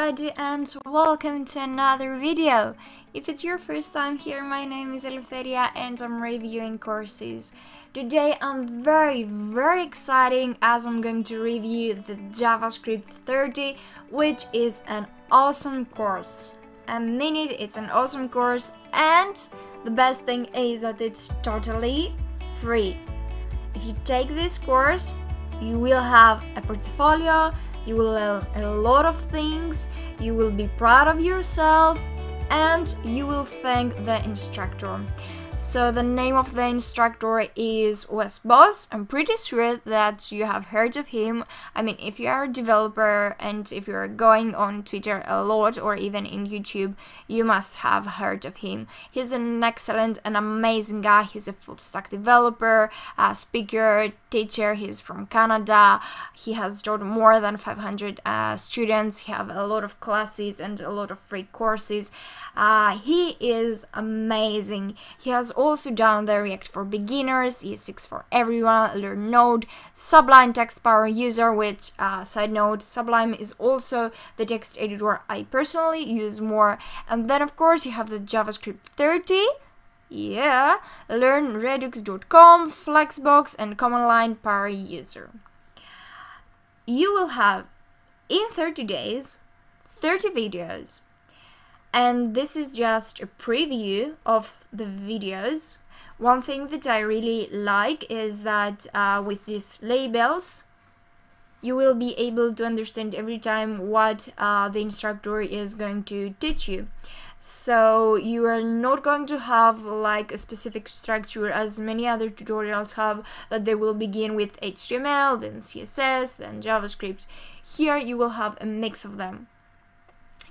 everybody and welcome to another video. If it's your first time here, my name is Eleftheria and I'm reviewing courses. Today I'm very very exciting as I'm going to review the JavaScript 30 which is an awesome course. I mean it, it's an awesome course and the best thing is that it's totally free. If you take this course, you will have a portfolio, you will learn a lot of things, you will be proud of yourself, and you will thank the instructor. So the name of the instructor is Wes Bos. I'm pretty sure that you have heard of him. I mean, if you are a developer and if you're going on Twitter a lot or even in YouTube, you must have heard of him. He's an excellent and amazing guy. He's a full stack developer, a speaker, teacher. He's from Canada. He has taught more than 500 uh, students. He have a lot of classes and a lot of free courses. Uh, he is amazing. He has also down the React for beginners, ES6 for everyone, Learn Node, Sublime Text Power User, which, uh, side note, Sublime is also the text editor I personally use more. And then, of course, you have the JavaScript 30. Yeah, learn redux.com, Flexbox, and command line power user. You will have in 30 days 30 videos and this is just a preview of the videos. One thing that I really like is that uh, with these labels, you will be able to understand every time what uh, the instructor is going to teach you. So you are not going to have like a specific structure as many other tutorials have that they will begin with HTML, then CSS, then JavaScript. Here you will have a mix of them.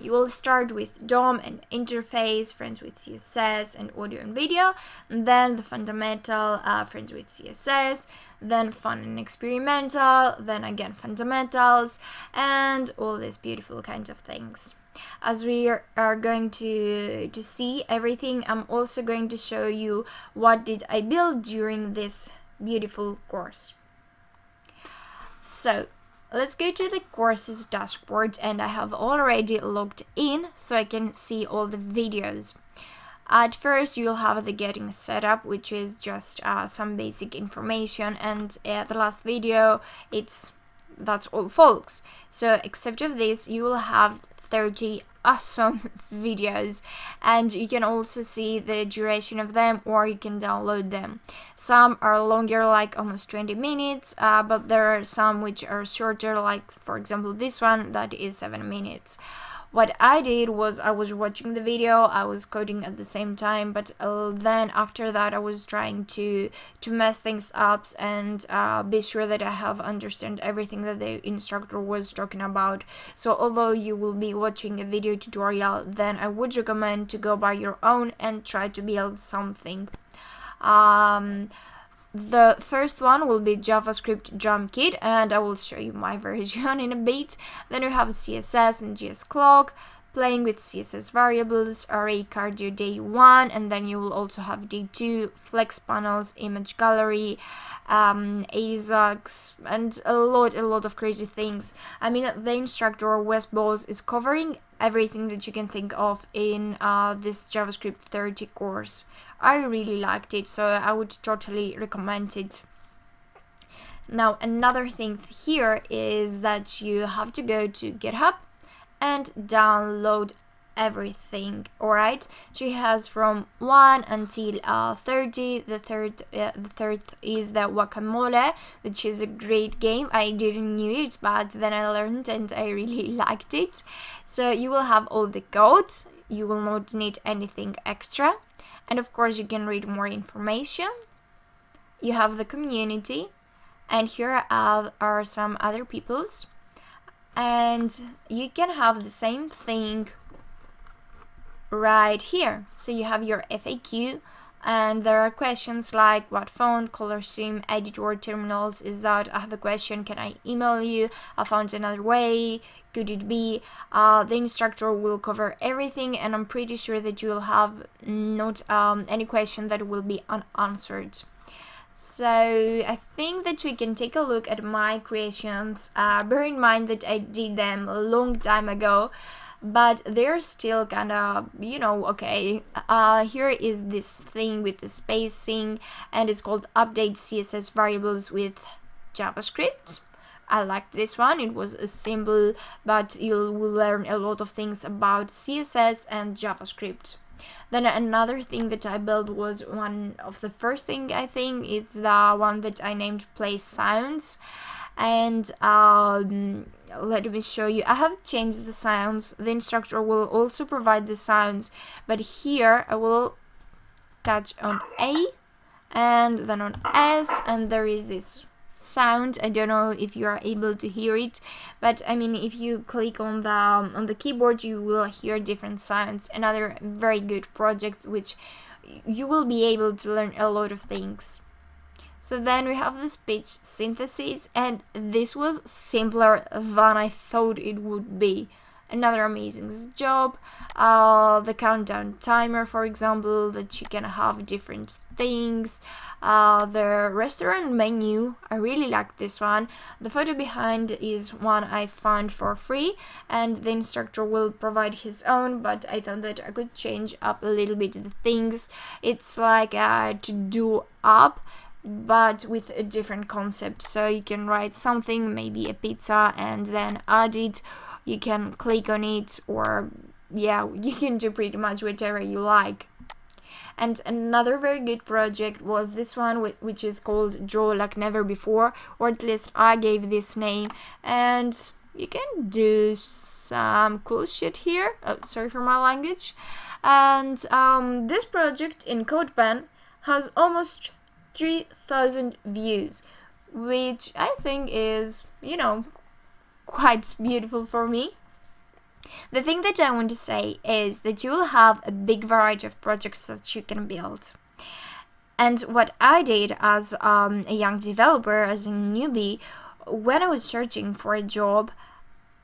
You will start with DOM and interface, friends with CSS and audio and video, and then the fundamental, uh, friends with CSS, then fun and experimental, then again fundamentals, and all these beautiful kinds of things. As we are going to, to see everything, I'm also going to show you what did I build during this beautiful course. So, Let's go to the courses dashboard and I have already logged in so I can see all the videos. At first you'll have the getting setup which is just uh, some basic information and uh, the last video it's that's all folks. So except of this you will have 30 awesome videos. And you can also see the duration of them or you can download them. Some are longer like almost 20 minutes uh, but there are some which are shorter like for example this one that is 7 minutes what I did was I was watching the video, I was coding at the same time, but uh, then after that I was trying to to mess things up and uh, be sure that I have understand everything that the instructor was talking about. So although you will be watching a video tutorial, then I would recommend to go by your own and try to build something. Um, the first one will be JavaScript Drum Kit and I will show you my version in a bit. Then you have CSS and JS Clock, playing with CSS variables, array cardio day 1 and then you will also have day 2, flex panels, image gallery, um, and a lot, a lot of crazy things. I mean the instructor Wes Bos is covering everything that you can think of in uh, this JavaScript 30 course. I really liked it, so I would totally recommend it. Now, another thing here is that you have to go to GitHub and download everything all right she has from 1 until uh, 30 the third uh, the third is the whack-a-mole which is a great game. I didn't knew it but then i learned and i really liked it. So you will have all the code. You will not need anything extra and of course you can read more information. You have the community. And here are, are some other people's. And you can have the same thing right here. So you have your FAQ and there are questions like what font, color scheme, editor, terminals is that? I have a question, can I email you? I found another way, could it be? Uh, the instructor will cover everything and I'm pretty sure that you'll have not um, any question that will be unanswered. So I think that we can take a look at my creations. Uh, bear in mind that I did them a long time ago, but they're still kind of, you know, okay. Uh, here is this thing with the spacing, and it's called update CSS variables with JavaScript. I liked this one. It was a simple, but you will learn a lot of things about CSS and JavaScript. Then another thing that I built was one of the first thing I think it's the one that I named play sounds and um, let me show you. I have changed the sounds. The instructor will also provide the sounds but here I will touch on A and then on S and there is this sound. I don't know if you are able to hear it but i mean if you click on the on the keyboard you will hear different sounds. Another very good project which you will be able to learn a lot of things so then we have the speech synthesis and this was simpler than i thought it would be. Another amazing job uh, the countdown timer for example that you can have different things uh, the restaurant menu I really like this one. The photo behind is one I found for free and the instructor will provide his own but I thought that I could change up a little bit the things. It's like a to-do app but with a different concept. So you can write something maybe a pizza and then add it. You can click on it or yeah you can do pretty much whatever you like. And another very good project was this one which is called draw like never before or at least I gave this name. And you can do some cool shit here. Oh sorry for my language. And um, this project in CodePen has almost 3000 views which I think is you know quite beautiful for me. The thing that I want to say is that you will have a big variety of projects that you can build. And what I did as um, a young developer, as a newbie, when I was searching for a job,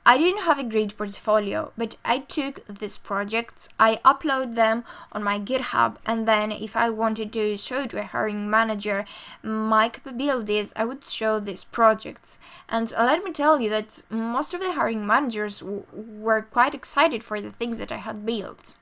I didn't have a great portfolio, but I took these projects, I upload them on my GitHub, and then if I wanted to show to a hiring manager my capabilities, I would show these projects. And let me tell you that most of the hiring managers were quite excited for the things that I had built.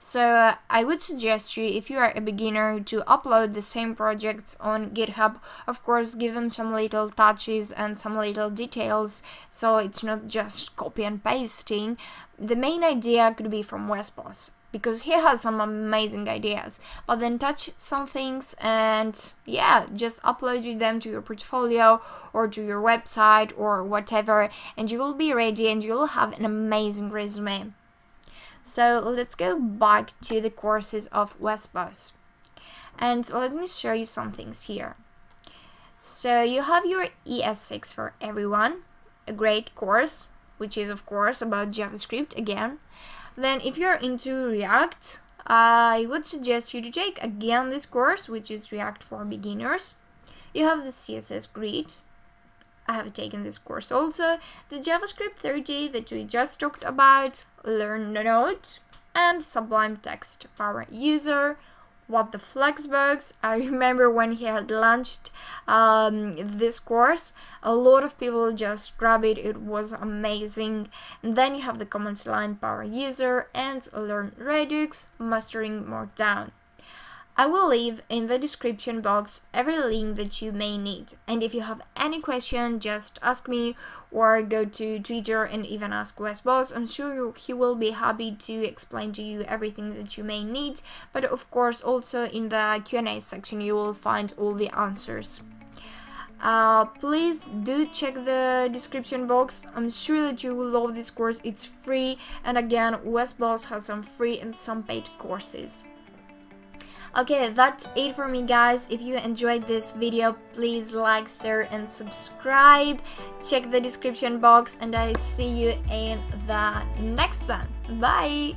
So uh, I would suggest you, if you are a beginner, to upload the same projects on GitHub. Of course, give them some little touches and some little details, so it's not just copy and pasting. The main idea could be from Wes Bos because he has some amazing ideas. But then touch some things and yeah, just upload them to your portfolio or to your website or whatever, and you will be ready and you'll have an amazing resume. So let's go back to the courses of Wes Bos. And let me show you some things here. So you have your ES6 for everyone, a great course, which is of course about JavaScript again. Then if you're into React, I would suggest you to take again this course, which is React for beginners. You have the CSS Grid, I have taken this course also, the JavaScript 30 that we just talked about, Learn Node, and Sublime Text Power User, what the Flexbox. I remember when he had launched um, this course, a lot of people just grab it, it was amazing. And then you have the commands line power user and learn Redux, mastering More Markdown. I will leave in the description box every link that you may need. And if you have any question, just ask me or go to Twitter and even ask Wes Bos. I'm sure he will be happy to explain to you everything that you may need. But of course, also in the Q&A section, you will find all the answers. Uh, please do check the description box. I'm sure that you will love this course. It's free. And again, Wes Bos has some free and some paid courses. Okay, that's it for me guys. If you enjoyed this video, please like, share and subscribe. Check the description box and I see you in the next one. Bye!